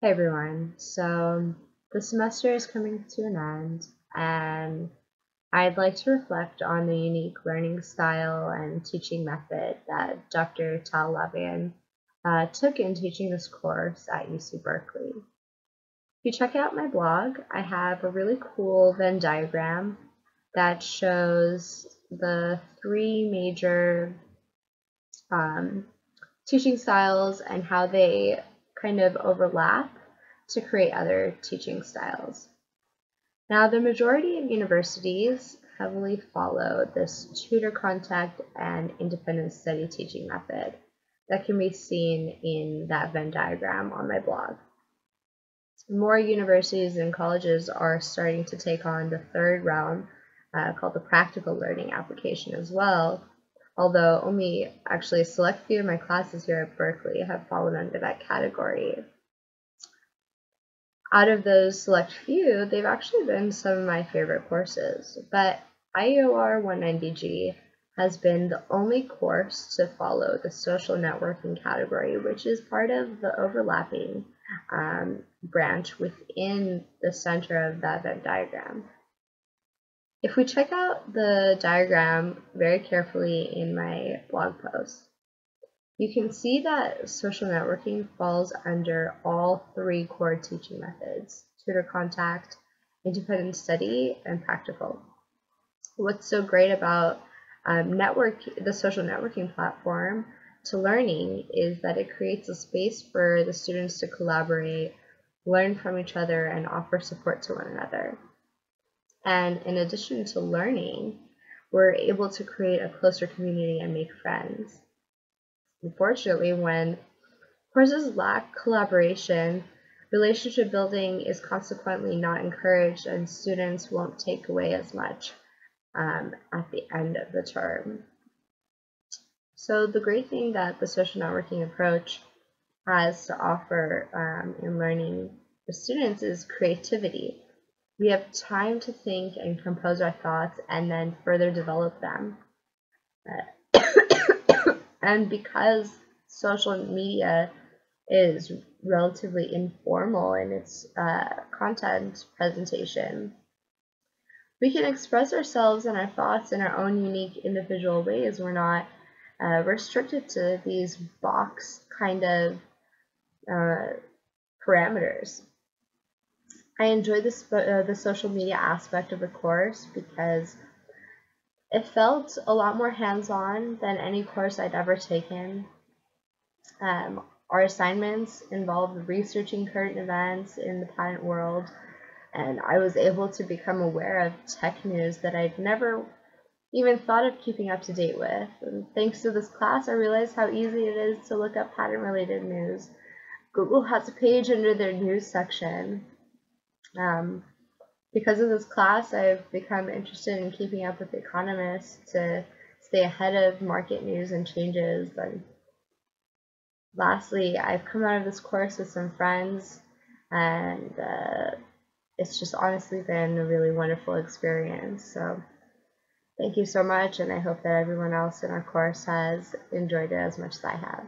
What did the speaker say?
Hey everyone, so the semester is coming to an end and I'd like to reflect on the unique learning style and teaching method that Dr. Tal Lavian uh, took in teaching this course at UC Berkeley. If you check out my blog, I have a really cool Venn diagram that shows the three major um, teaching styles and how they kind of overlap to create other teaching styles. Now, the majority of universities heavily follow this tutor contact and independent study teaching method that can be seen in that Venn diagram on my blog. More universities and colleges are starting to take on the third realm uh, called the practical learning application as well, although only actually a select few of my classes here at Berkeley have fallen under that category. Out of those select few, they've actually been some of my favorite courses, but IOR 190G has been the only course to follow the social networking category, which is part of the overlapping um, branch within the center of that Venn diagram. If we check out the diagram very carefully in my blog post, you can see that social networking falls under all three core teaching methods, tutor contact, independent study, and practical. What's so great about um, network, the social networking platform to learning is that it creates a space for the students to collaborate, learn from each other, and offer support to one another. And in addition to learning, we're able to create a closer community and make friends. Unfortunately, when courses lack collaboration, relationship building is consequently not encouraged and students won't take away as much um, at the end of the term. So the great thing that the social networking approach has to offer um, in learning for students is creativity. We have time to think and compose our thoughts and then further develop them. Uh, and because social media is relatively informal in its uh, content presentation, we can express ourselves and our thoughts in our own unique individual ways. We're not uh, restricted to these box kind of uh, parameters. I enjoyed this, uh, the social media aspect of the course because it felt a lot more hands-on than any course I'd ever taken. Um, our assignments involved researching current events in the patent world, and I was able to become aware of tech news that I'd never even thought of keeping up to date with. And thanks to this class, I realized how easy it is to look up patent-related news. Google has a page under their news section um, because of this class, I've become interested in keeping up with The Economist to stay ahead of market news and changes. And lastly, I've come out of this course with some friends, and uh, it's just honestly been a really wonderful experience. So thank you so much, and I hope that everyone else in our course has enjoyed it as much as I have.